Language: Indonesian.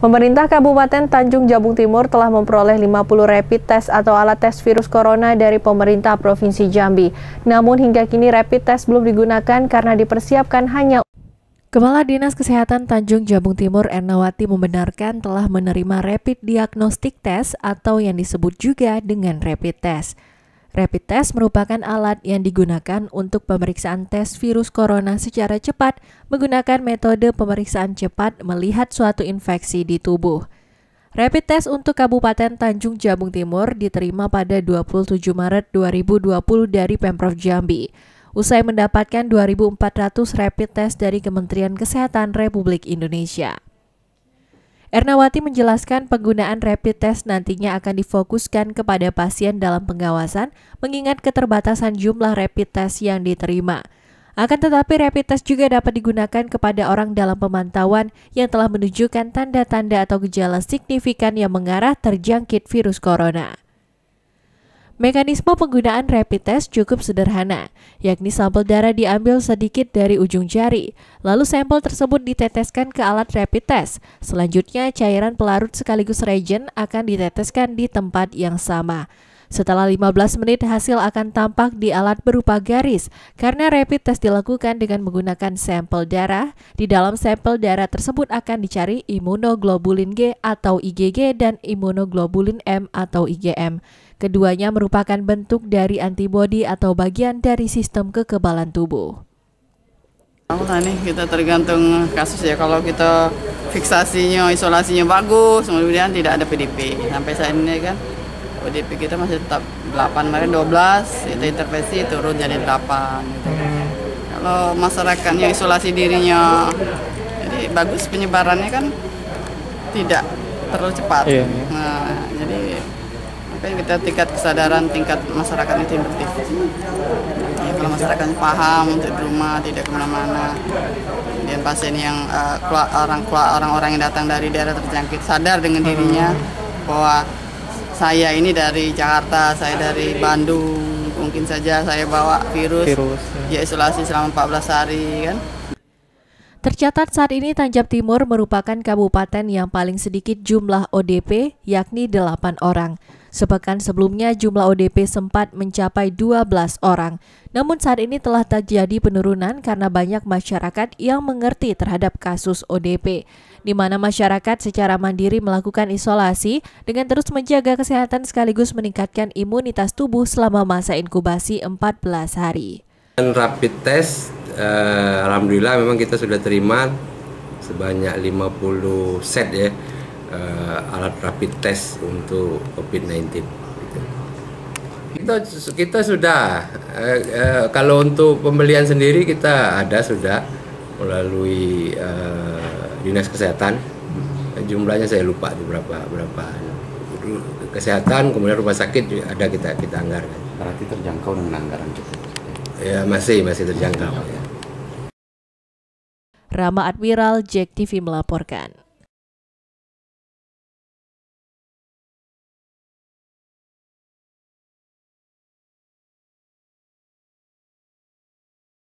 Pemerintah Kabupaten Tanjung Jabung Timur telah memperoleh 50 rapid test atau alat tes virus corona dari pemerintah Provinsi Jambi. Namun hingga kini rapid test belum digunakan karena dipersiapkan hanya Kepala Dinas Kesehatan Tanjung Jabung Timur Ernawati membenarkan telah menerima rapid diagnostic test atau yang disebut juga dengan rapid test. Rapid test merupakan alat yang digunakan untuk pemeriksaan tes virus corona secara cepat menggunakan metode pemeriksaan cepat melihat suatu infeksi di tubuh. Rapid test untuk Kabupaten Tanjung Jabung Timur diterima pada 27 Maret 2020 dari Pemprov Jambi. Usai mendapatkan 2.400 rapid test dari Kementerian Kesehatan Republik Indonesia. Ernawati menjelaskan penggunaan rapid test nantinya akan difokuskan kepada pasien dalam pengawasan mengingat keterbatasan jumlah rapid test yang diterima. Akan tetapi rapid test juga dapat digunakan kepada orang dalam pemantauan yang telah menunjukkan tanda-tanda atau gejala signifikan yang mengarah terjangkit virus corona. Mekanisme penggunaan rapid test cukup sederhana, yakni sampel darah diambil sedikit dari ujung jari, lalu sampel tersebut diteteskan ke alat rapid test. Selanjutnya, cairan pelarut sekaligus reagen akan diteteskan di tempat yang sama. Setelah 15 menit hasil akan tampak di alat berupa garis karena rapid test dilakukan dengan menggunakan sampel darah. Di dalam sampel darah tersebut akan dicari imunoglobulin G atau IgG dan imunoglobulin M atau IgM. Keduanya merupakan bentuk dari antibodi atau bagian dari sistem kekebalan tubuh. Nah nih kita tergantung kasus ya kalau kita fiksasinya isolasinya bagus kemudian tidak ada PDP sampai saat ini kan PDP kita masih tetap 8 kemarin 12 kita intervensi turun jadi 8 gitu. Hmm. Kalau masyarakatnya isolasi dirinya jadi bagus penyebarannya kan tidak terlalu cepat. Iya. Nah, jadi Makanya kita tingkat kesadaran tingkat masyarakat itu lebih. Ya, kalau masyarakat paham untuk di rumah tidak ke mana-mana, dan pasien yang uh, orang orang-orang yang datang dari daerah terjangkit sadar dengan dirinya bahwa saya ini dari Jakarta, saya dari Bandung, mungkin saja saya bawa virus, virus ya. ya isolasi selama 14 hari kan. Tercatat saat ini Tanjab Timur merupakan kabupaten yang paling sedikit jumlah ODP, yakni 8 orang. Sepekan sebelumnya jumlah ODP sempat mencapai 12 orang. Namun saat ini telah terjadi penurunan karena banyak masyarakat yang mengerti terhadap kasus ODP, di mana masyarakat secara mandiri melakukan isolasi dengan terus menjaga kesehatan sekaligus meningkatkan imunitas tubuh selama masa inkubasi 14 hari. Rapid test, eh, alhamdulillah memang kita sudah terima sebanyak 50 set ya uh, alat rapid test untuk COVID-19. Kita kita sudah uh, uh, kalau untuk pembelian sendiri kita ada sudah melalui uh, dinas kesehatan. Jumlahnya saya lupa di berapa berapa kesehatan kemudian rumah sakit ada kita kita anggarkan. Berarti terjangkau dengan anggaran cukup. Ya masih masih terjangkau. Ya. Rama Admiral Jack TV melaporkan.